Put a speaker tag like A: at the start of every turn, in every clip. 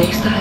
A: Next time.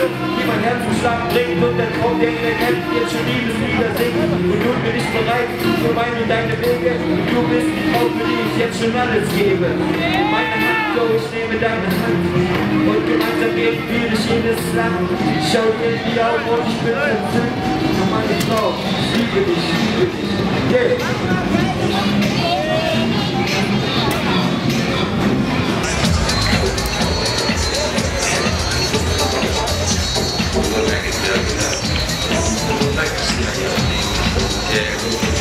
A: Luft, die mein Herzensschlag bringt und der Traum, der der Kämpft, jetzt schon Liebeslieder singt. Und nun bin ich bereit für meine deine Wege. Du bist die Frau, für die ich jetzt schon alles gebe. Meine Hand, oh, ich nehme deine Hand. Und gemeinsam gehen wir durch jedes Land. Schau dir in die Augen und ich bin entzückt. Und meine Frau, ich liebe dich, ich liebe dich. Yeah.
B: Yeah.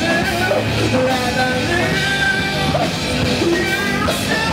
B: knew that I knew you said